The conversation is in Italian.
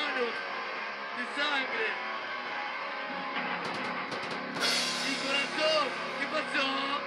Romanus di sangre il coraggio che passò